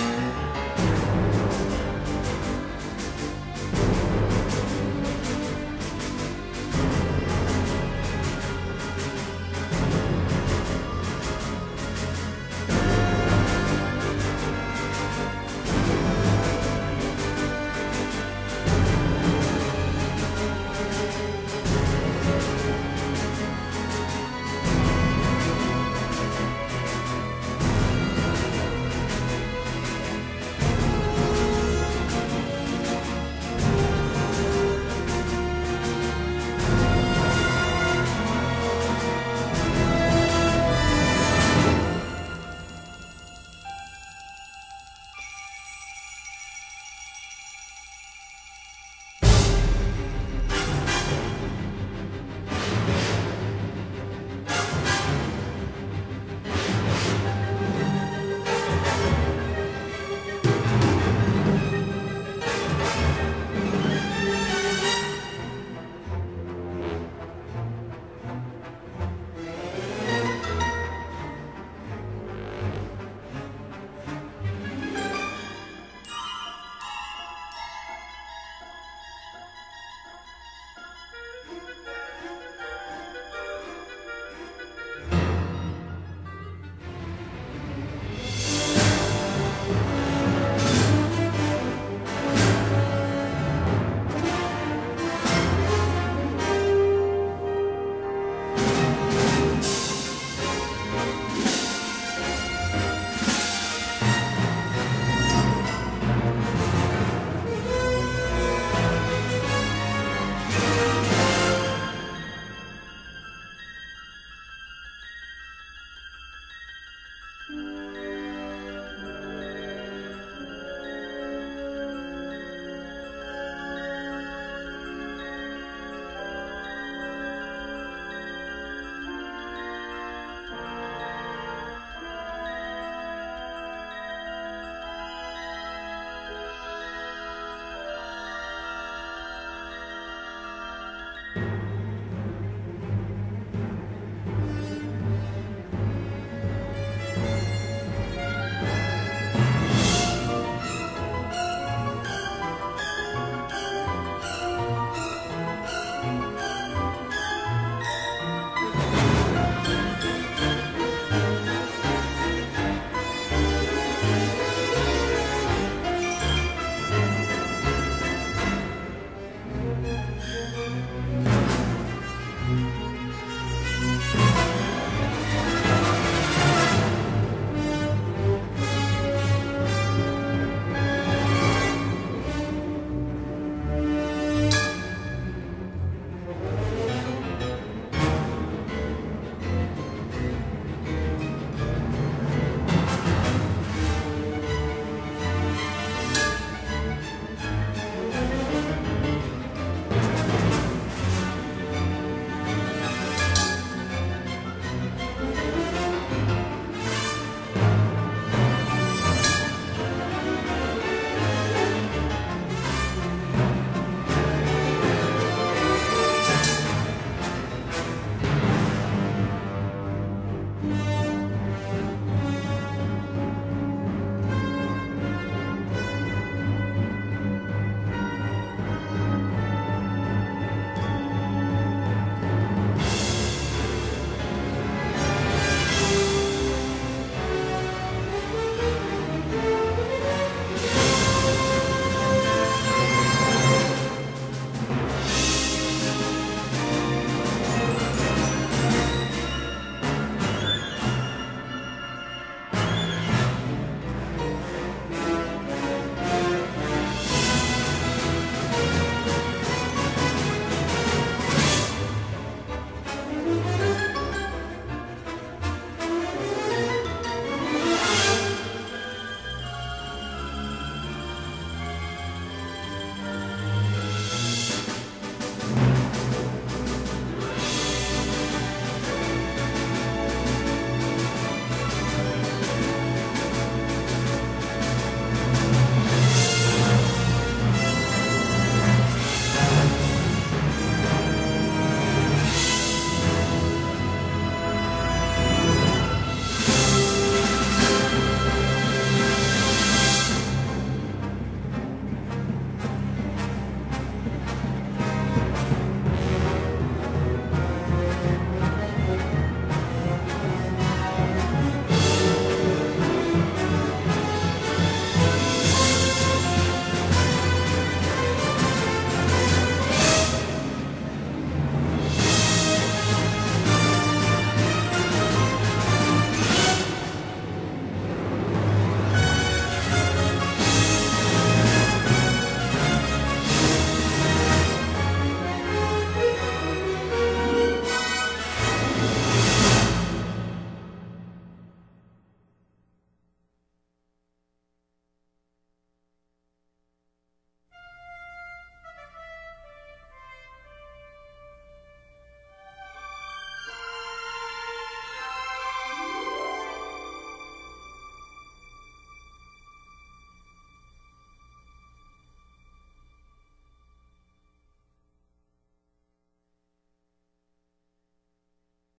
Peace.